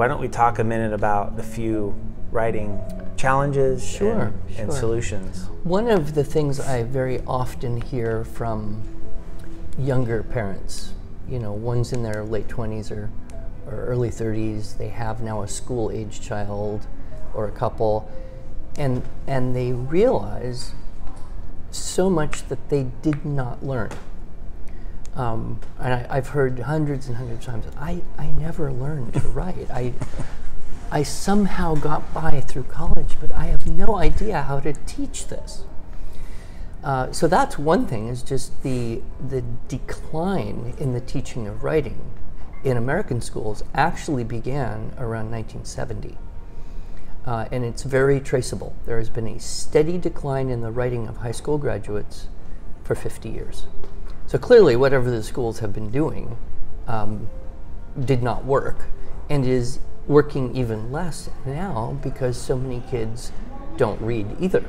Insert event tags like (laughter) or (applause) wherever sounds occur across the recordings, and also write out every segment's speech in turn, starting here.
Why don't we talk a minute about the few writing challenges Sure, and, and sure. solutions? One of the things I very often hear from younger parents, you know, ones in their late 20s or, or early 30s, they have now a school age child or a couple, and, and they realize so much that they did not learn. Um, and I, I've heard hundreds and hundreds of times, I, I never learned to write. I, (laughs) I somehow got by through college, but I have no idea how to teach this. Uh, so that's one thing is just the the decline in the teaching of writing in American schools actually began around 1970. Uh, and it's very traceable. There has been a steady decline in the writing of high school graduates for 50 years. So clearly, whatever the schools have been doing um, did not work and is working even less now because so many kids don't read either.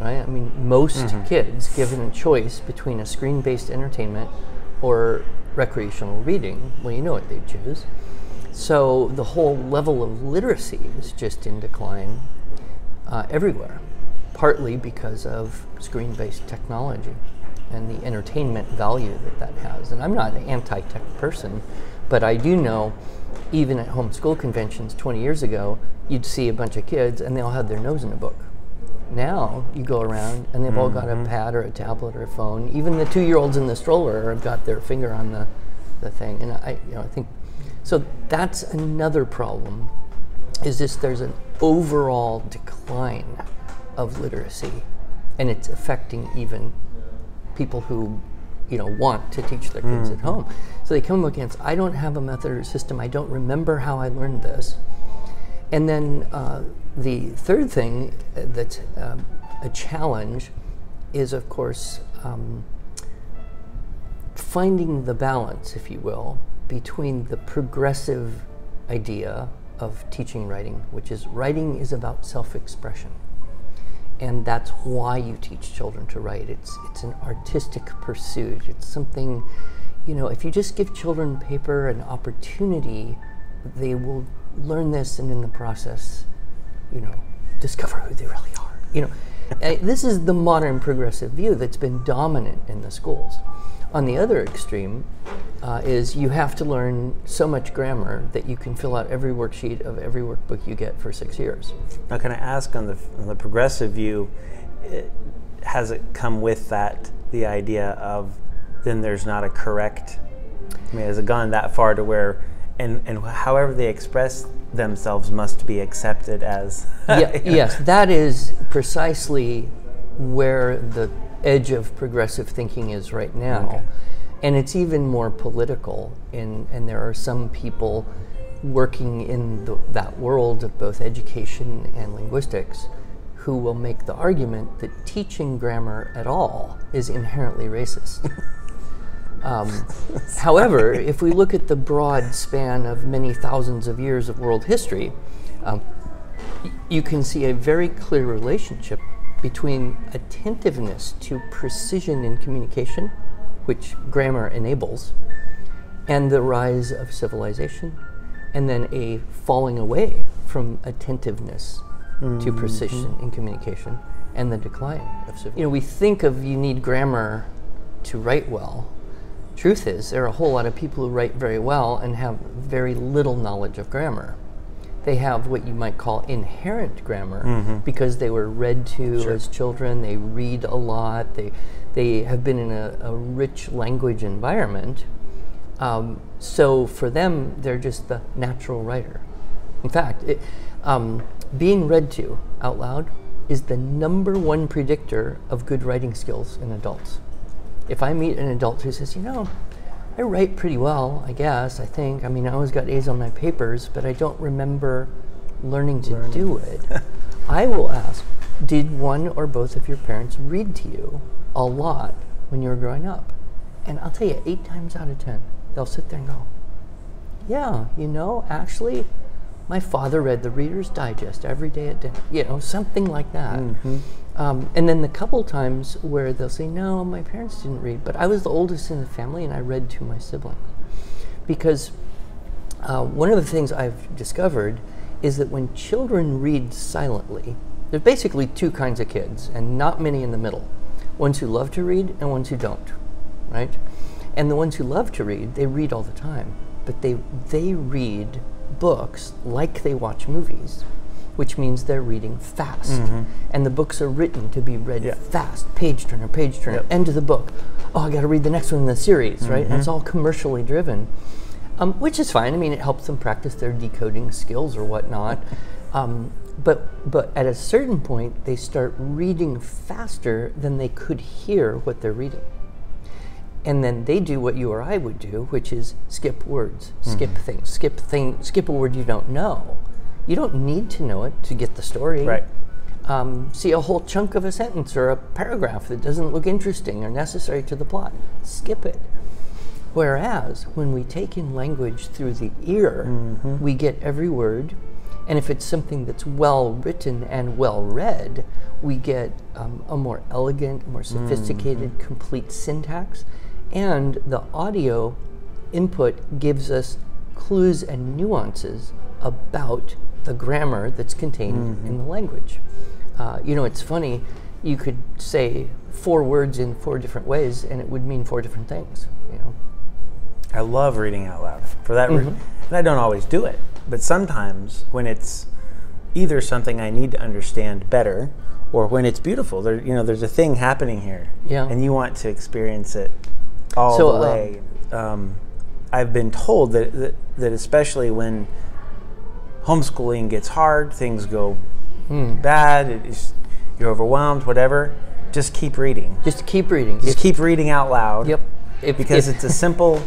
Right? I mean, most kids, given a choice between a screen based entertainment or recreational reading, well, you know what they choose. So the whole level of literacy is just in decline uh, everywhere, partly because of screen based technology and the entertainment value that that has. And I'm not an anti tech person, but I do know even at homeschool conventions 20 years ago, you'd see a bunch of kids and they all had their nose in a book. Now you go around and they've all got a mm-hmm. pad or a tablet or a phone. Even the two-year-olds in the stroller have got their finger on the, the thing. And I, you know, I think so. That's another problem. Is this there's an overall decline of literacy, and it's affecting even people who you know want to teach their kids at home. So they come up against I don't have a method or system. I don't remember how I learned this. And then uh, the third thing that's um, a challenge is, of course, um, finding the balance, if you will, between the progressive idea of teaching writing, which is writing is about self expression. And that's why you teach children to write. It's, it's an artistic pursuit. It's something, you know, if you just give children paper and opportunity, they will learn this and in the process, you know, discover who they really are. You know, (laughs) this is the modern progressive view that's been dominant in the schools. On the other extreme uh, is you have to learn so much grammar that you can fill out every worksheet of every workbook you get for six years. Now, can I ask on the on the progressive view, it, has it come with that the idea of then there's not a correct? I mean, has it gone that far to where, and and however they express themselves must be accepted as? yeah, (laughs) yes, that is precisely where the edge of progressive thinking is right now. Okay. And it's even more political, in, and there are some people working in the, that world of both education and linguistics who will make the argument that teaching grammar at all is inherently racist. (laughs) Um, (laughs) however, if we look at the broad span of many thousands of years of world history, um, you can see a very clear relationship between attentiveness to precision in communication, which grammar enables, and the rise of civilization, and then a falling away from attentiveness to mm-hmm. precision in communication, and the decline of civilization. You know, we think of you need grammar to write well. Truth is, there are a whole lot of people who write very well and have very little knowledge of grammar. They have what you might call inherent grammar because they were read to as children. They read a lot. They they have been in a, a rich language environment. Um, so for them, they're just the natural writer. In fact, it, um, being read to out loud is the number one predictor of good writing skills in adults. If I meet an adult who says, you know, I write pretty well, I guess, I think. I mean, I always got A's on my papers, but I don't remember learning to do it. (laughs) I will ask, did one or both of your parents read to you a lot when you were growing up? And I'll tell you, eight times out of ten, they'll sit there and go, yeah, you know, actually, my father read the Reader's Digest every day at dinner. You know, something like that. Mm-hmm. Um, and then the couple times where they'll say, no, my parents didn't read, but I was the oldest in the family and I read to my siblings. Because Uh, one of the things I've discovered is that when children read silently, there's basically two kinds of kids, and not many in the middle ones who love to read and ones who don't, right? And the ones who love to read, they read all the time, but they, they read books like they watch movies, which means they're reading fast. And the books are written to be read Yeah. fast, page turner, page turner, Yep. end of the book. Oh, I got to read the next one in the series, right? And it's all commercially driven, um, which is fine. I mean, it helps them practice their decoding skills or whatnot. (laughs) Um, but but at a certain point, they start reading faster than they could hear what they're reading. And then they do what you or I would do, which is skip words, skip things, skip thing, skip a word you don't know. You don't need to know it to get the story Right. um, see a whole chunk of a sentence or a paragraph that doesn't look interesting or necessary to the plot. Skip it. Whereas when we take in language through the ear, we get every word. And if it's something that's well written and well read, we get um, a more elegant, more sophisticated, complete syntax. And the audio input gives us clues and nuances about the grammar that's contained in the language. Uh, you know, it's funny, you could say four words in four different ways and it would mean four different things, you know. I love reading out loud for that reason. And I don't always do it, but sometimes when it's either something I need to understand better or when it's beautiful, there you know, there's a thing happening here. Yeah. And you want to experience it all So, the um, way. Um, I've been told that, that that especially when homeschooling gets hard, things go Hmm. bad, it is, you're overwhelmed, whatever, just keep reading. Just keep reading. Just If- keep reading out loud. Yep. If- because if- it's a simple,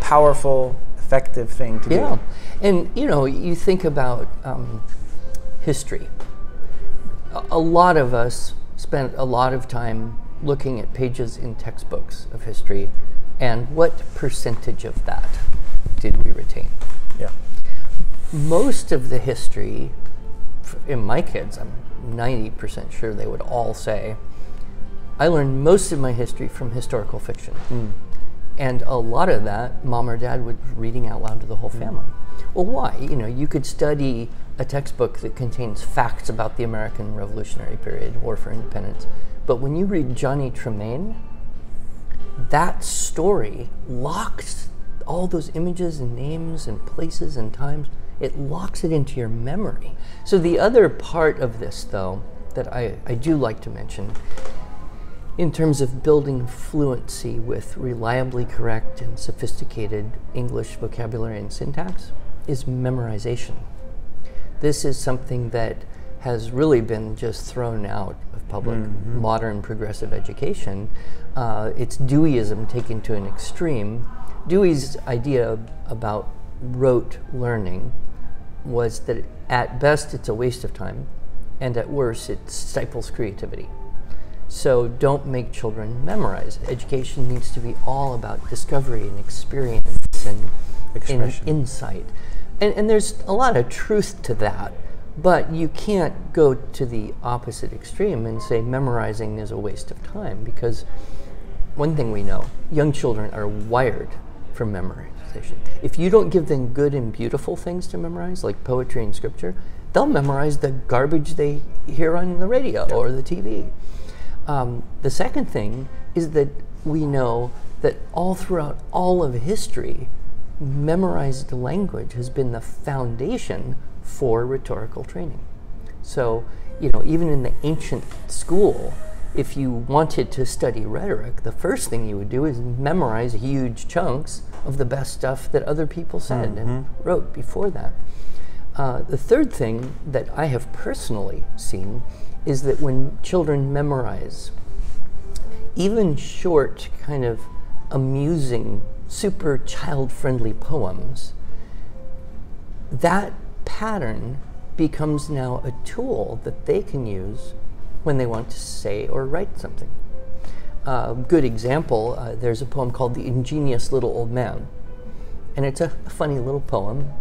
powerful, effective thing to Yeah, do. and you know, you think about um, history. A, a lot of us spent a lot of time looking at pages in textbooks of history, and what percentage of that did we retain? Yeah. Most of the history, in my kids, I'm 90% sure they would all say, I learned most of my history from historical fiction. Hmm. And a lot of that, mom or dad was reading out loud to the whole hmm. family. Well, why? You know, you could study a textbook that contains facts about the American Revolutionary period, War for Independence. But when you read Johnny Tremain, that story locks all those images and names and places and times, it locks it into your memory. So, the other part of this, though, that I, I do like to mention in terms of building fluency with reliably correct and sophisticated English vocabulary and syntax is memorization. This is something that has really been just thrown out of public modern progressive education. Uh, it's Deweyism taken to an extreme. Dewey's idea about rote learning was that at best it's a waste of time, and at worst it stifles creativity. So don't make children memorize. Education needs to be all about discovery and experience and, and insight. And, and there's a lot of truth to that, but you can't go to the opposite extreme and say memorizing is a waste of time because one thing we know young children are wired for If you don't give them good and beautiful things to memorize, like poetry and scripture, they'll memorize the garbage they hear on the radio or the TV. Um, the second thing is that we know that all throughout all of history, memorized language has been the foundation for rhetorical training. So, you know, even in the ancient school, if you wanted to study rhetoric, the first thing you would do is memorize huge chunks of the best stuff that other people said and wrote before that. Uh, the third thing that I have personally seen is that when children memorize, even short, kind of amusing, super child friendly poems, that pattern becomes now a tool that they can use when they want to say or write something. A good example uh, there's a poem called The Ingenious Little Old Man. And it's a funny little poem,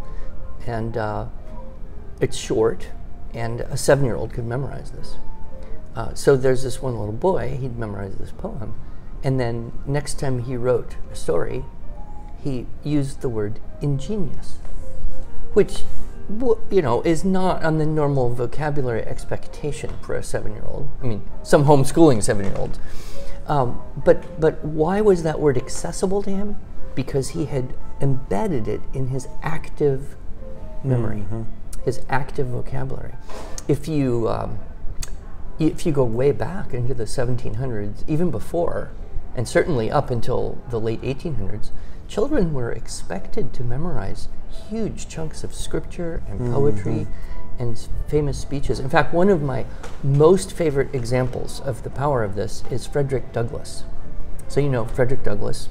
and uh, it's short, and a seven year old could memorize this. Uh, so there's this one little boy, he'd memorize this poem, and then next time he wrote a story, he used the word ingenious, which you know is not on the normal vocabulary expectation for a seven-year-old. I mean, some homeschooling seven-year-olds. Um, but but why was that word accessible to him? Because he had embedded it in his active memory, his active vocabulary. If you um, if you go way back into the 1700s, even before, and certainly up until the late 1800s, children were expected to memorize huge chunks of scripture and poetry and famous speeches. In fact, one of my most favorite examples of the power of this is Frederick Douglass. So, you know, Frederick Douglass,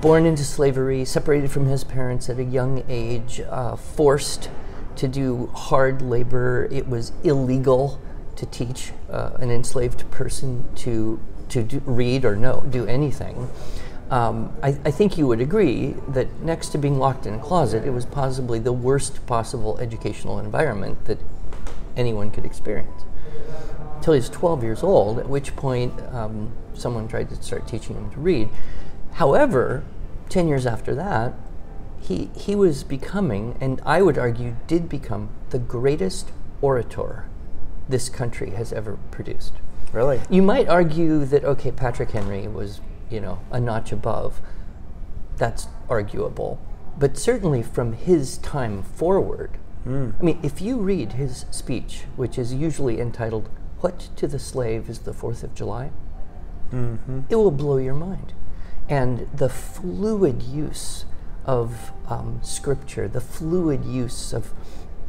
born into slavery, separated from his parents at a young age, uh, forced to do hard labor. It was illegal to teach uh, an enslaved person to to do, read or know do anything. Um, I, I think you would agree that next to being locked in a closet, it was possibly the worst possible educational environment that anyone could experience until he was 12 years old, at which point um, someone tried to start teaching him to read. However, 10 years after that, he, he was becoming, and I would argue did become, the greatest orator this country has ever produced. Really? You might argue that, okay, Patrick Henry was, you know, a notch above. That's arguable. But certainly from his time forward, I mean, if you read his speech, which is usually entitled, What to the Slave is the Fourth of July? it will blow your mind. And the fluid use of um, scripture, the fluid use of,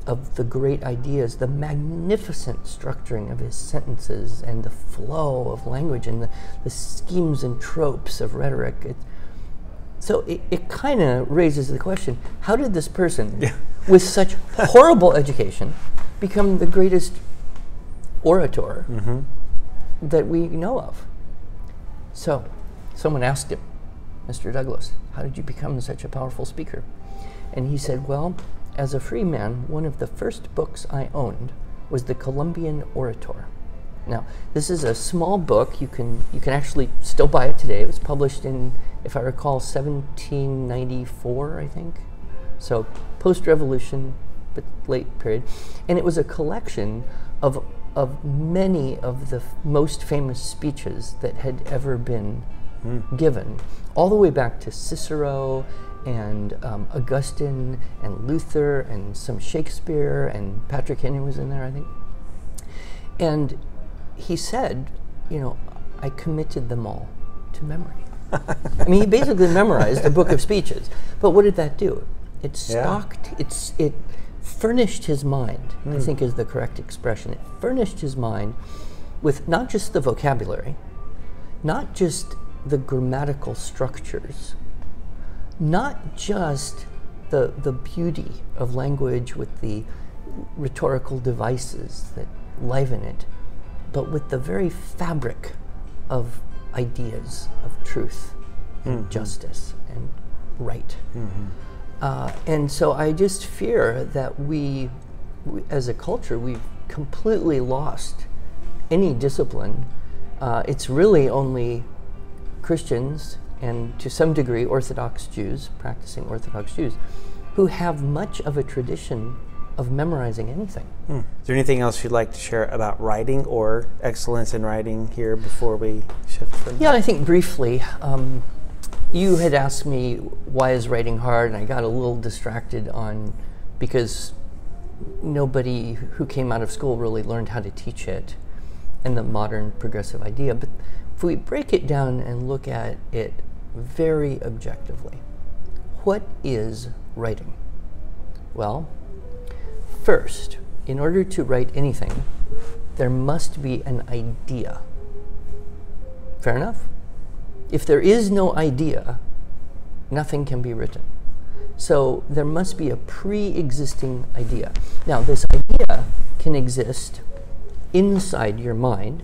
of the great ideas, the magnificent structuring of his sentences, and the flow of language, and the, the schemes and tropes of rhetoric. It, so it, it kind of raises the question how did this person, (laughs) with such horrible education, become the greatest orator mm-hmm. that we know of? So, someone asked him, Mr. Douglass, how did you become such a powerful speaker? And he said, Well, as a free man, one of the first books I owned was the Columbian Orator. Now, this is a small book. You can you can actually still buy it today. It was published in, if I recall, 1794, I think. So post-revolution, but late period, and it was a collection of of many of the most famous speeches that had ever been hmm. given, all the way back to Cicero and um, Augustine and Luther and some Shakespeare and Patrick Henry was in there, I think. And he said, you know, I committed them all to memory. I mean, he basically memorized the book of speeches. But what did that do? It Yeah. stocked, it's, it furnished his mind, I think is the correct expression. It furnished his mind with not just the vocabulary, not just the grammatical structures, not just the, the beauty of language with the rhetorical devices that liven it, but with the very fabric of ideas of truth and justice and right. Uh, and so I just fear that we, we, as a culture, we've completely lost any discipline. Uh, it's really only Christians and to some degree Orthodox Jews, practicing Orthodox Jews, who have much of a tradition of memorizing anything. Is there anything else you'd like to share about writing or excellence in writing here before we shift from Yeah, I think briefly. Um, you had asked me why is writing hard, and I got a little distracted on because nobody who came out of school really learned how to teach it and the modern progressive idea. But if we break it down and look at it very objectively, what is writing? Well, first, in order to write anything, there must be an idea. Fair enough? If there is no idea, nothing can be written. So there must be a pre existing idea. Now, this idea can exist inside your mind,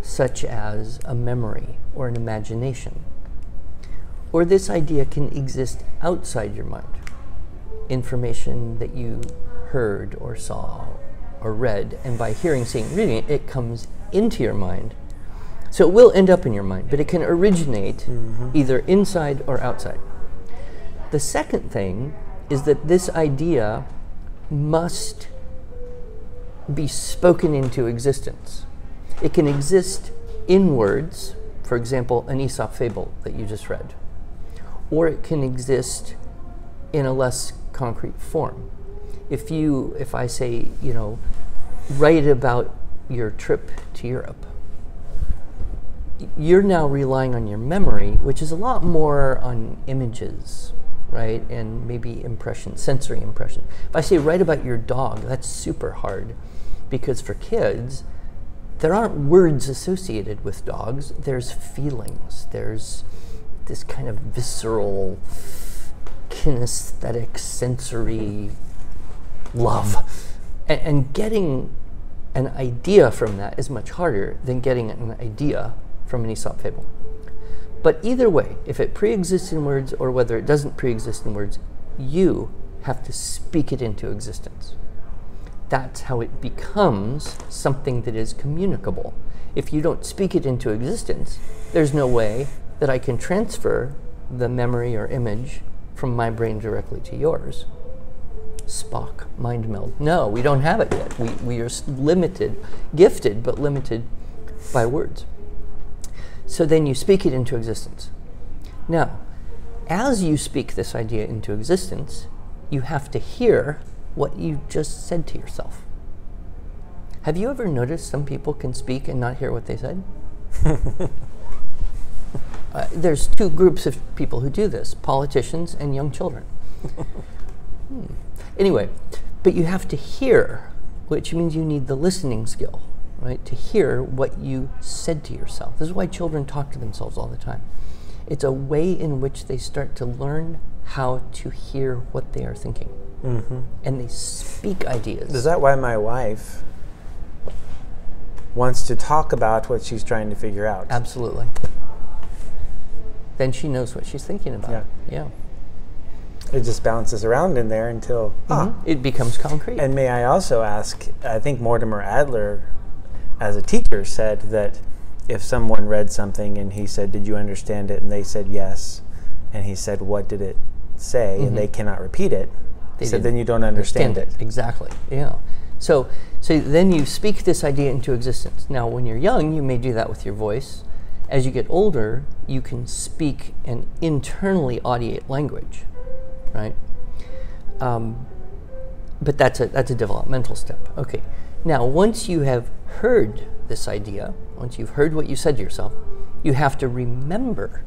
such as a memory or an imagination. Or this idea can exist outside your mind, information that you heard or saw or read, and by hearing, seeing, reading it, it comes into your mind So it will end up in your mind, but it can originate mm-hmm. either inside or outside. The second thing is that this idea must be spoken into existence. It can exist in words, for example, an Aesop fable that you just read, or it can exist in a less concrete form. If you, if I say, you know, write about your trip to Europe, you're now relying on your memory, which is a lot more on images, right? And maybe impression, sensory impression. If I say write about your dog, that's super hard because for kids, there aren't words associated with dogs, there's feelings. There's this kind of visceral, kinesthetic, sensory love. And, and getting an idea from that is much harder than getting an idea from an Aesop fable. But either way, if it pre exists in words or whether it doesn't pre exist in words, you have to speak it into existence. That's how it becomes something that is communicable. If you don't speak it into existence, there's no way that I can transfer the memory or image from my brain directly to yours. Spock, mind meld. No, we don't have it yet. We, we are limited, gifted, but limited by words. So then you speak it into existence. Now, as you speak this idea into existence, you have to hear what you just said to yourself. Have you ever noticed some people can speak and not hear what they said? (laughs) uh, there's two groups of people who do this politicians and young children. (laughs) hmm. Anyway, but you have to hear, which means you need the listening skill right? To hear what you said to yourself. This is why children talk to themselves all the time. It's a way in which they start to learn how to hear what they are thinking. Mm-hmm. And they speak ideas. Is that why my wife wants to talk about what she's trying to figure out? Absolutely. Then she knows what she's thinking about. Yeah. Yeah. It just bounces around in there until mm-hmm. ah. it becomes concrete. And may I also ask? I think Mortimer Adler as a teacher said that if someone read something and he said, "Did you understand it?" and they said yes, and he said, "What did it say?" Mm-hmm. and they cannot repeat it, they said, "Then you don't understand, understand it. it." Exactly. Yeah. So, so then you speak this idea into existence. Now, when you're young, you may do that with your voice. As you get older, you can speak and internally audiate language, right? Um, but that's a that's a developmental step. Okay. Now, once you have heard this idea, once you've heard what you said to yourself, you have to remember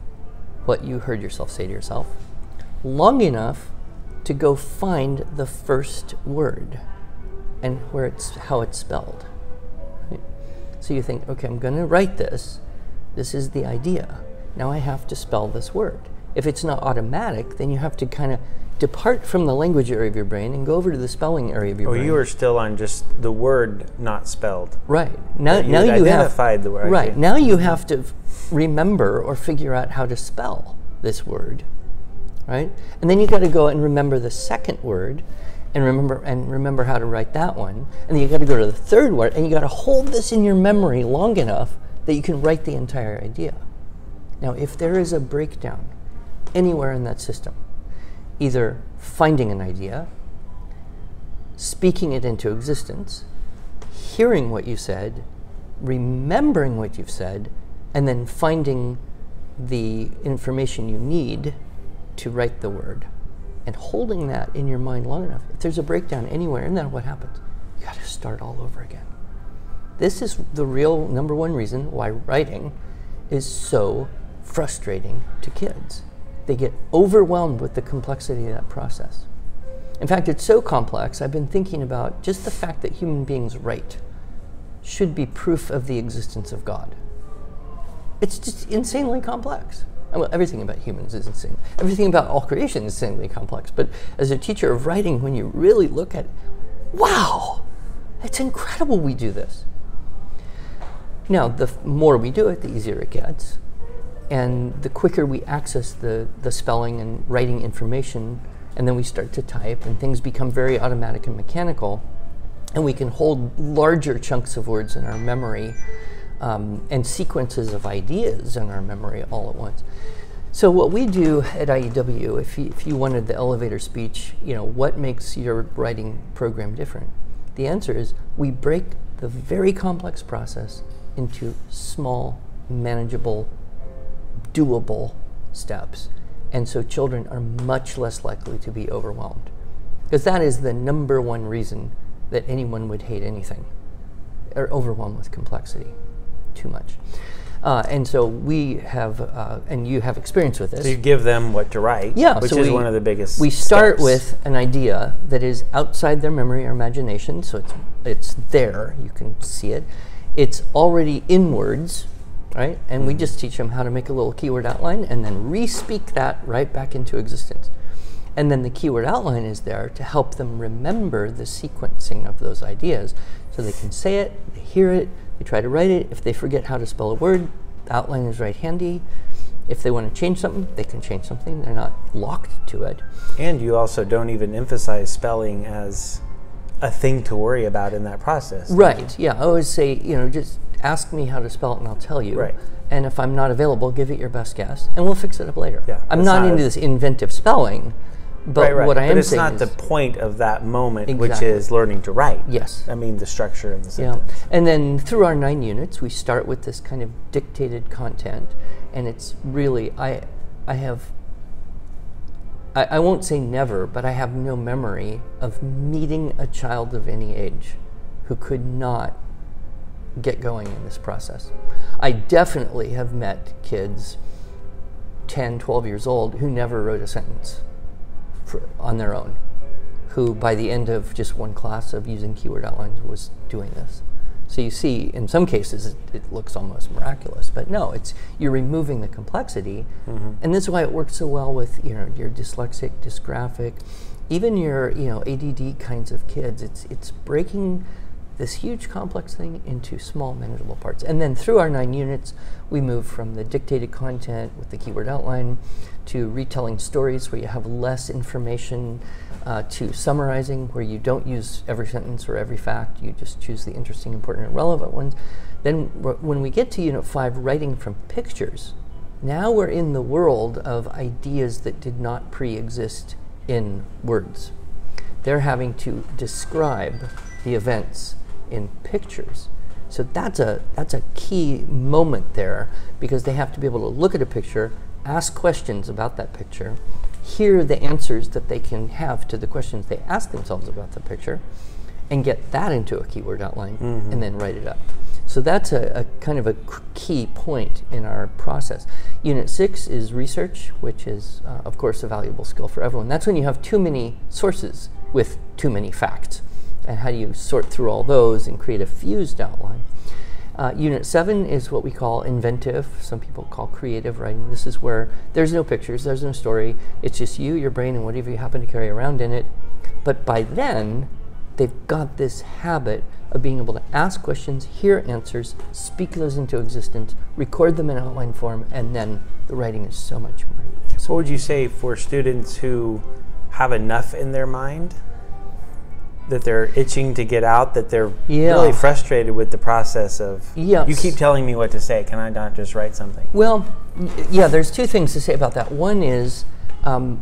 what you heard yourself say to yourself long enough to go find the first word and where it's how it's spelled. Right? So you think, okay, I'm going to write this. This is the idea. Now I have to spell this word. If it's not automatic, then you have to kind of depart from the language area of your brain and go over to the spelling area of your oh, brain. you are still on just the word not spelled. Right. Now, you now you identified have, the word. Right. Now you have to remember or figure out how to spell this word. Right? And then you got to go and remember the second word and remember and remember how to write that one. And then you got to go to the third word and you got to hold this in your memory long enough that you can write the entire idea. Now, if there is a breakdown anywhere in that system, either finding an idea, speaking it into existence, hearing what you said, remembering what you've said, and then finding the information you need to write the word and holding that in your mind long enough. If there's a breakdown anywhere, and then what happens? You got to start all over again. This is the real number one reason why writing is so frustrating to kids they get overwhelmed with the complexity of that process. In fact, it's so complex, I've been thinking about just the fact that human beings write should be proof of the existence of God. It's just insanely complex. Well, everything about humans is insane. Everything about all creation is insanely complex. But as a teacher of writing, when you really look at, wow, it's incredible we do this. Now, the more we do it, the easier it gets. And the quicker we access the, the spelling and writing information, and then we start to type, and things become very automatic and mechanical, and we can hold larger chunks of words in our memory um, and sequences of ideas in our memory all at once. So what we do at IEW, if you, if you wanted the elevator speech, you know, what makes your writing program different? The answer is we break the very complex process into small, manageable, doable steps. And so children are much less likely to be overwhelmed. Because that is the number one reason that anyone would hate anything or overwhelmed with complexity too much. Uh, and so we have, uh, and you have experience with this. So you give them what to write, Yeah, which so is we- one of the biggest. We start steps. with an idea that is outside their memory or imagination, so it's it's there. You can see it. It's already in words, right? And Mm-hmm. we just teach them how to make a little keyword outline and then re-speak that right back into existence. And then the keyword outline is there to help them remember the sequencing of those ideas, so they can say it, they hear it, they try to write it. If they forget how to spell a word, the outline is right handy. If they want to change something, they can change something. They're not locked to it. And you also don't even emphasize spelling as a thing to worry about in that process. Right. Yeah. I always say, you know, just ask me how to spell it and I'll tell you. Right. And if I'm not available, give it your best guess and we'll fix it up later. Yeah, I'm not, not into this inventive spelling, but right, right. what I am. but am it's not the point of that moment, which is learning to write. Yes. I mean the structure of the sentence. Yeah. And then through our nine units, we start with this kind of dictated content, and it's really I I have I, I won't say never, but I have no memory of meeting a child of any age who could not get going in this process. I definitely have met kids 10, 12 years old who never wrote a sentence for, on their own, who by the end of just one class of using keyword outlines was doing this. So you see, in some cases, it, it looks almost miraculous, but no, it's you're removing the complexity, mm-hmm. and this is why it works so well with you know your dyslexic, dysgraphic, even your you know ADD kinds of kids. It's it's breaking this huge complex thing into small manageable parts. And then through our nine units, we move from the dictated content with the keyword outline to retelling stories where you have less information uh, to summarizing where you don't use every sentence or every fact, you just choose the interesting, important, and relevant ones. Then wh- when we get to unit five, writing from pictures, now we're in the world of ideas that did not pre-exist in words they're having to describe the events in pictures. So that's a that's a key moment there because they have to be able to look at a picture, ask questions about that picture, hear the answers that they can have to the questions they ask themselves about the picture, and get that into a keyword outline and then write it up. So that's a, a kind of a key point in our process. Unit six is research, which is, uh, of course, a valuable skill for everyone. That's when you have too many sources with too many facts. And how do you sort through all those and create a fused outline? Uh, unit seven is what we call inventive. Some people call creative writing. This is where there's no pictures, there's no story. It's just you, your brain, and whatever you happen to carry around in it. But by then, they've got this habit of being able to ask questions, hear answers, speak those into existence, record them in outline form, and then the writing is so much more. So what would you say for students who have enough in their mind that they're itching to get out, that they're Yeah. really frustrated with the process of Yes. you keep telling me what to say, can I not just write something? Well, yeah, there's two things to say about that. One is um,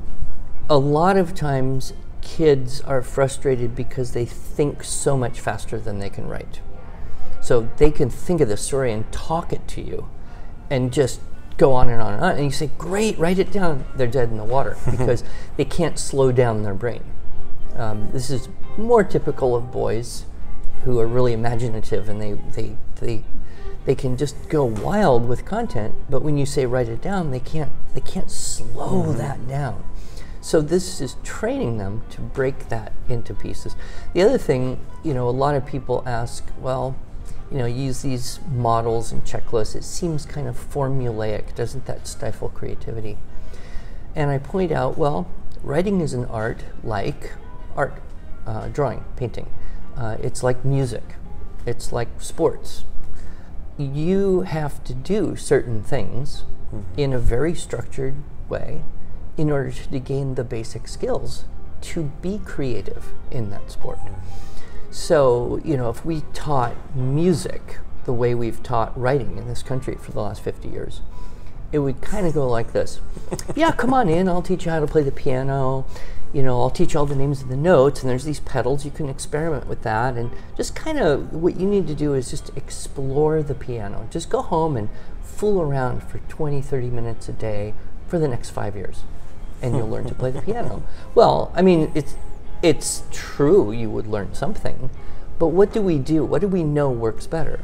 a lot of times kids are frustrated because they think so much faster than they can write. So they can think of the story and talk it to you and just go on and on and on. And you say, Great, write it down. They're dead in the water (laughs) because they can't slow down their brain. Um, this is more typical of boys who are really imaginative and they, they, they, they can just go wild with content, but when you say write it down, they can't, they can't slow mm-hmm. that down. So this is training them to break that into pieces. The other thing, you know, a lot of people ask, well, you know, use these models and checklists. It seems kind of formulaic. Doesn't that stifle creativity? And I point out, well, writing is an art like art, uh, drawing, painting. Uh, it's like music. It's like sports. You have to do certain things in a very structured way in order to gain the basic skills to be creative in that sport. So, you know, if we taught music the way we've taught writing in this country for the last 50 years, it would kind of go like this (laughs) Yeah, come on in, I'll teach you how to play the piano. You know, I'll teach all the names of the notes, and there's these pedals. You can experiment with that. And just kind of what you need to do is just explore the piano. Just go home and fool around for 20, 30 minutes a day for the next five years, and you'll learn to play the piano. (laughs) Well, I mean, it's, it's true you would learn something, but what do we do? What do we know works better?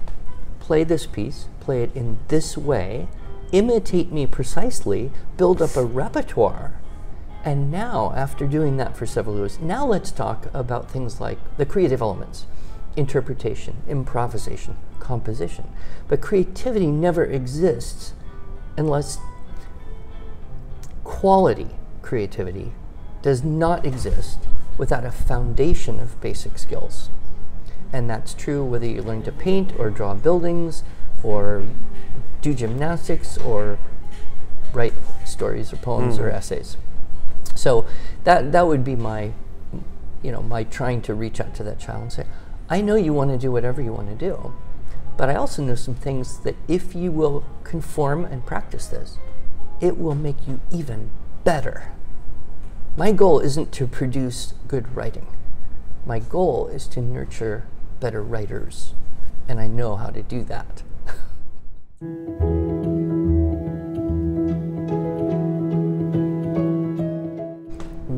Play this piece, play it in this way, imitate me precisely, build up a repertoire. And now, after doing that for several years, now let's talk about things like the creative elements interpretation, improvisation, composition. But creativity never exists unless quality creativity does not exist without a foundation of basic skills. And that's true whether you learn to paint or draw buildings or do gymnastics or write stories or poems mm-hmm. or essays. So that that would be my you know, my trying to reach out to that child and say, I know you want to do whatever you want to do, but I also know some things that if you will conform and practice this, it will make you even better. My goal isn't to produce good writing. My goal is to nurture better writers, and I know how to do that. (laughs)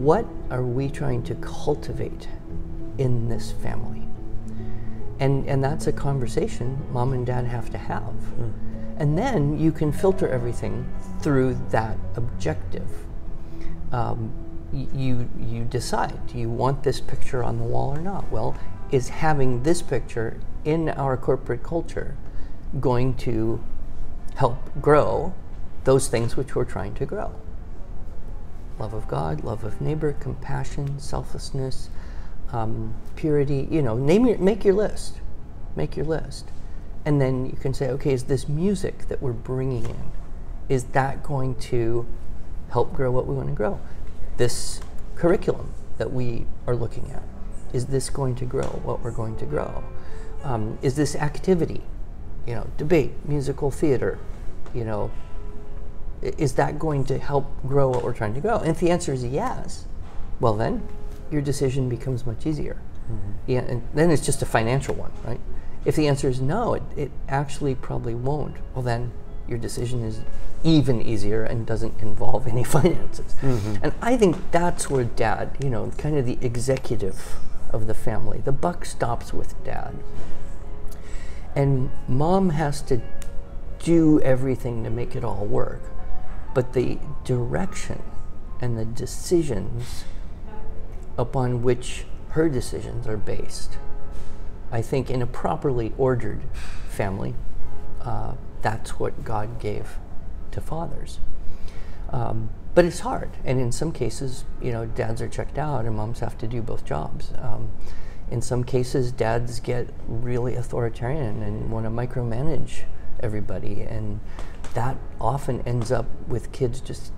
what are we trying to cultivate in this family? And, and that's a conversation mom and dad have to have. Mm. And then you can filter everything through that objective. Um, you, you decide do you want this picture on the wall or not? Well, is having this picture in our corporate culture going to help grow those things which we're trying to grow? Love of God, love of neighbor, compassion, selflessness, um, purity. You know, name your, make your list. Make your list. And then you can say, okay, is this music that we're bringing in, is that going to help grow what we want to grow? This curriculum that we are looking at, is this going to grow what we're going to grow? Um, is this activity, you know, debate, musical theater, you know, is that going to help grow what we're trying to grow? And if the answer is yes, well then your decision becomes much easier. Mm-hmm. Yeah, and then it's just a financial one, right? If the answer is no, it, it actually probably won't. Well, then your decision is even easier and doesn't involve any (laughs) finances. Mm-hmm. And I think that's where dad, you know, kind of the executive of the family, the buck stops with dad. And mom has to do everything to make it all work. But the direction and the decisions upon which her decisions are based. I think in a properly ordered family, uh, that's what God gave to fathers. Um, but it's hard, and in some cases, you know, dads are checked out, and moms have to do both jobs. Um, in some cases, dads get really authoritarian and want to micromanage everybody, and that often ends up with kids just,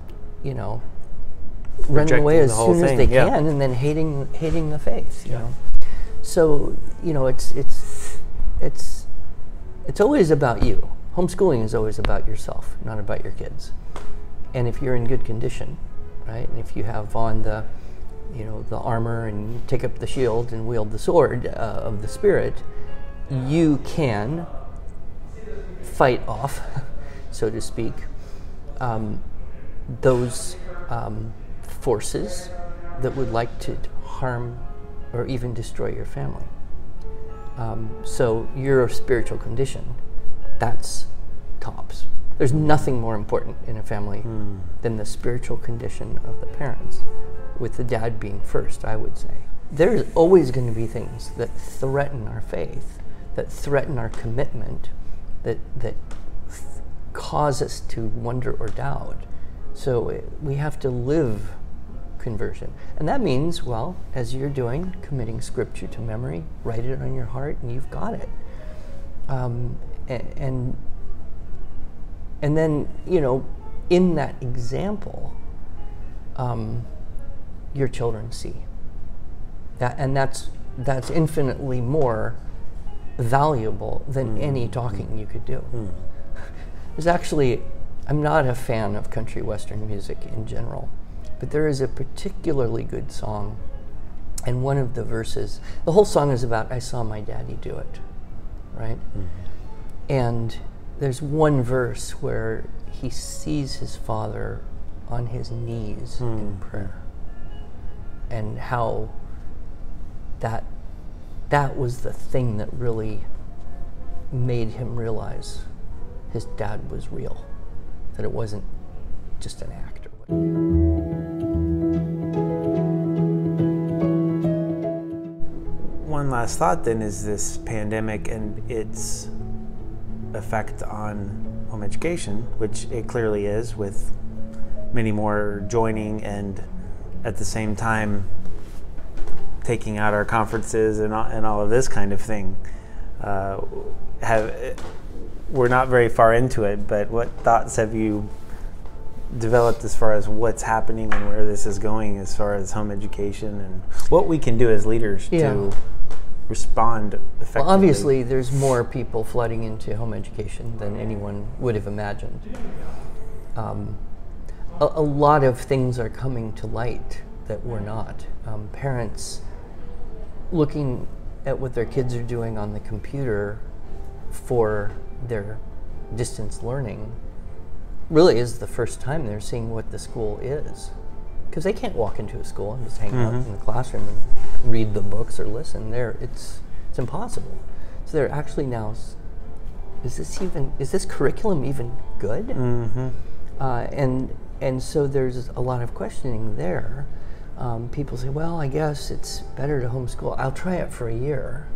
you know, running away as soon thing. as they yeah. can, and then hating hating the faith. You yeah. know, so you know it's it's it's it's always about you. Homeschooling is always about yourself, not about your kids. And if you're in good condition, right, and if you have on the you know the armor and take up the shield and wield the sword uh, of the spirit, you can fight off, (laughs) so to speak, um, those um, forces that would like to harm or even destroy your family. Um, so your spiritual condition, that's tops. There's nothing more important in a family mm. than the spiritual condition of the parents, with the dad being first, I would say. There's always going to be things that threaten our faith, that threaten our commitment, that, that cause us to wonder or doubt. So it, we have to live conversion. And that means, well, as you're doing, committing scripture to memory, write it on your heart, and you've got it. Um, and, and then, you know, in that example, um, your children see. That, and that's, that's infinitely more valuable than any talking you could do. There's actually, I'm not a fan of country western music in general, but there is a particularly good song. And one of the verses, the whole song is about, I saw my daddy do it, right? Mm-hmm. And there's one verse where he sees his father on his knees in hmm. prayer and how that that was the thing that really made him realize his dad was real that it wasn't just an actor One last thought then is this pandemic and its effect on home education, which it clearly is, with many more joining and at the same time taking out our conferences and all, and all of this kind of thing. Uh, have we're not very far into it, but what thoughts have you developed as far as what's happening and where this is going as far as home education and what we can do as leaders Yeah. to respond effectively? well obviously there's more people flooding into home education than anyone would have imagined um, a, a lot of things are coming to light that were not um, parents looking at what their kids are doing on the computer for their distance learning really is the first time they're seeing what the school is. Because they can't walk into a school and just hang out in the classroom and read the books or listen. There, it's it's impossible. So they're actually now. Is this even? Is this curriculum even good? Mm-hmm. Uh, and and so there's a lot of questioning there. Um, people say, well, I guess it's better to homeschool. I'll try it for a year.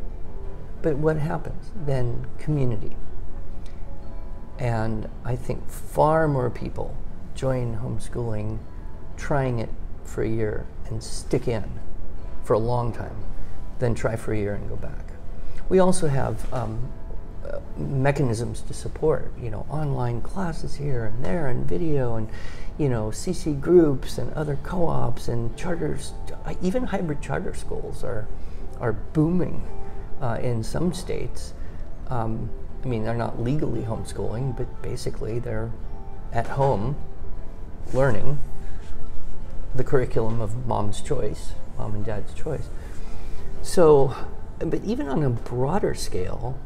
But what happens? Then community. And I think far more people join homeschooling trying it for a year and stick in for a long time than try for a year and go back. We also have um, mechanisms to support, you know, online classes here and there and video and, you know, CC groups and other co-ops and charters, even hybrid charter schools are, are booming uh, in some states. Um, I mean, they're not legally homeschooling, but basically they're at home learning the curriculum of mom's choice, mom and dad's choice. So, but even on a broader scale,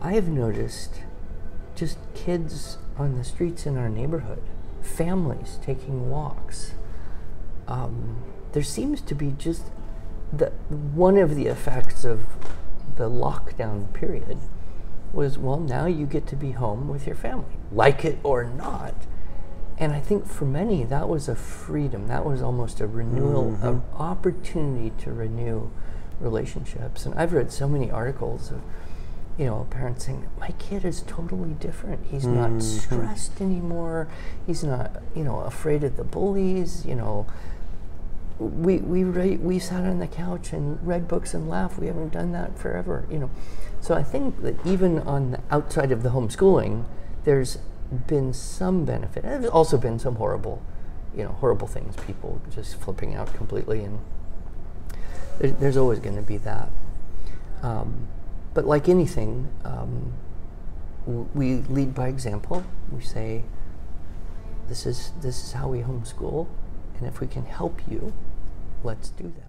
I have noticed just kids on the streets in our neighborhood, families taking walks. Um, there seems to be just the one of the effects of the lockdown period was well now you get to be home with your family like it or not. And i think for many that was a freedom. That was almost a renewal an mm-hmm. opportunity to renew relationships. And i've read so many articles of you know parents saying my kid is totally different. He's not mm-hmm. stressed anymore. He's not you know afraid of the bullies you know. We we re- we sat on the couch and read books and laughed. We haven't done that forever, you know. So I think that even on the outside of the homeschooling, there's been some benefit. There's also been some horrible, you know, horrible things. People just flipping out completely, and there, there's always going to be that. Um, but like anything, um, we lead by example. We say, "This is this is how we homeschool." And if we can help you, let's do that.